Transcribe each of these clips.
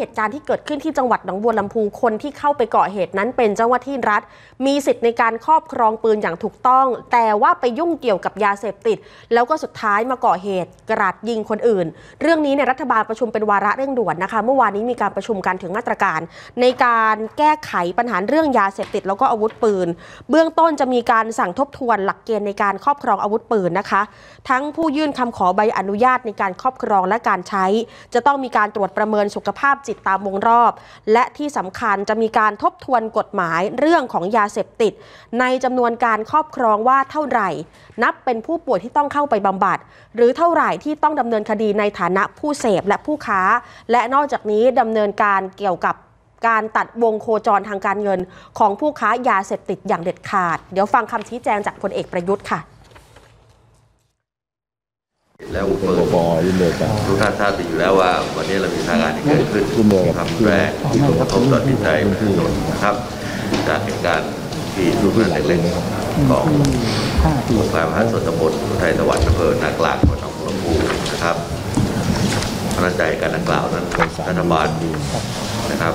เหตุการณ์ที่เกิดขึ้นที่จังหวัดหนองบัวลำพูคนที่เข้าไปก่อเหตุนั้นเป็นเจ้าหน้าที่รัฐ มีสิทธิ์ในการครอบครองปืนอย่างถูกต้อง แต่ว่าไปยุ่งเกี่ยวกับยาเสพติด แล้วก็สุดท้ายมาก่อเหตุกราดยิงคนอื่น เรื่องนี้เนี่ยรัฐบาลประชุมเป็นวาระเร่งด่วนนะคะ เมื่อวานนี้มีการประชุมกันถึงมาตรการ ในการแก้ไขปัญหาเรื่องยาเสพติด แล้วก็อาวุธปืน เบื้องต้นจะมีการสั่งทบทวนหลักเกณฑ์ในการครอบครองอาวุธปืนนะคะ ทั้งผู้ยื่นคำขอใบอนุญาตในการครอบครองและการใช้ จะต้องมีการตรวจประเมินสุขภาพจิตตามวงรอบ และที่สำคัญจะมีการทบทวนกฎหมายเรื่องของยาเสพติด ในจำนวนการครอบครองว่าเท่าไหร่ นับเป็นผู้ป่วยที่ต้องเข้าไปบำบัด หรือเท่าไหร่ที่ต้องดำเนินคดีในฐานะผู้เสพและผู้ค้า และนอกจากนี้ดำเนินการเกี่ยวกับการตัดวงโคจรทางการเงิน ของผู้ค้ายาเสพติดอย่างเด็ดขาด เดี๋ยวฟังคำชี้แจงจากพลเอกประยุทธ์ค่ะ แล้วอุปปกรณ์ปยินดีกันทุกท่านทราบดีอยู่แล้วว่า วันนี้เรามีสถานการณ์ที่เกิดขึ้นร่วมมือกความรุนแรงที่กระทบต่อจิตใจประชาชนนะครับ จากเหตุการณ์ที่ลูกหลานเล็กๆขององค์การมหาส่วนตำบลอุทัยสวรรค์อำเภอนากลางจังหวัดหนองบัวลำพูนะครับพระใจการดังกล่าวนั้นรัฐบาลนะครับ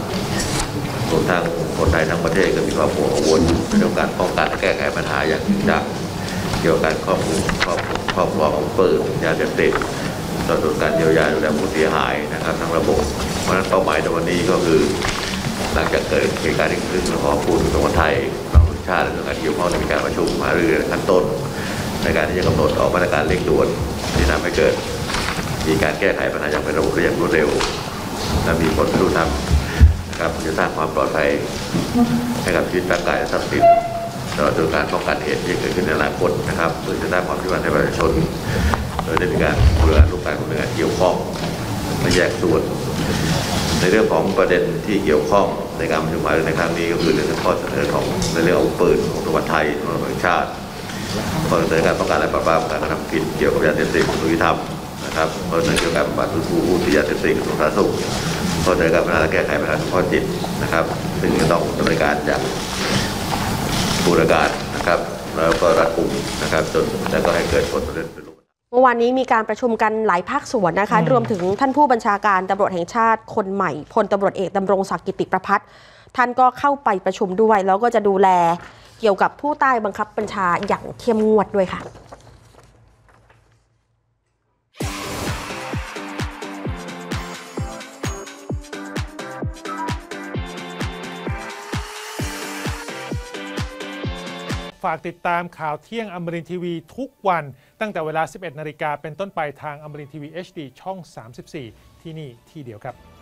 รวมทั้งคนไทยทั้งประเทศก็มีความห่วงกังวลในเรื่องการป้องกันและแก้ไขปัญหาอย่างจริงจัง กี่ยวกับการครอบครองครอบครอบครองอาวุธปืนยาเสพติดต่อส่วนการเยียวยาดูแลผู้เสียหายนะครับทั้งระบบ เพราะฉะนั้นเป้าหมายในวันนี้ก็คือ หลังจากเกิดเหตุการณ์ที่ขึ้นขอขอบคุณจังหวัดไทยบางประชาติและหน่วยงานที่เกี่ยวข้องได้มีการประชุมหารือในขั้นต้น ในการที่จะกำหนดออกมาตรการเร่งด่วนที่ทำให้เกิด มีการแก้ไขปัญหาอย่างเป็นระบบและอย่างรวดเร็วและมีผลรู้ทำนะครับจะสร้างความปลอดภัยให้กับชีวิตร่างกายและทรัพย์สิน ตลอดจนการป้องกันเหตุที่เกิดขึ้นในอนาคตนะครับเพื่อจะสร้างความเชื่อมั่นให้ประชาชนโดยได้มีการบูรณาลูกการของหน่วยงานเกี่ยวข้องและแยกส่วน ในเรื่องของประเด็นที่เกี่ยวข้องในการประชุมหารือในครั้งนี้ก็คือเรื่องข้อเสนอของในเรื่องอาวุธปืนของจังหวัดไทยของประเทศชาติข้อเสนอการป้องกันและปราบปรามการกระทำผิดเกี่ยวกับยาเสพติดของยุติธรรมนะครับข้อเสนอเกี่ยวกับการบำบัดฟื้นฟูผู้ที่ยาเสพติดกระทรวงสาธารณสุขข้อเสนอการพัฒนาและแก้ไขปัญหาเฉพาะจิตนะครับ ซึ่งจะต้องดำเนินการอย่าง บูรการนะครับ แล้วก็รัดกุมนะครับ จนแล้วก็ให้เกิดผลสำเร็จเป็นรูปเมื่อวานนี้มีการประชุมกันหลายภาคส่วนนะคะ รวมถึงท่านผู้บัญชาการตำรวจแห่งชาติคนใหม่พลตำรวจเอกดำรงศักดิ์กิติประพัฒน์ท่านก็เข้าไปประชุมด้วย แล้วก็จะดูแลเกี่ยวกับผู้ใต้บังคับบัญชาอย่างเข้มงวดด้วยค่ะ ฝากติดตามข่าวเที่ยงอมรินทีวีทุกวัน ตั้งแต่เวลา 11 นาฬิกาเป็นต้นไปทางอมรินทีวี HD ช่อง 34 ที่นี่ที่เดียวครับ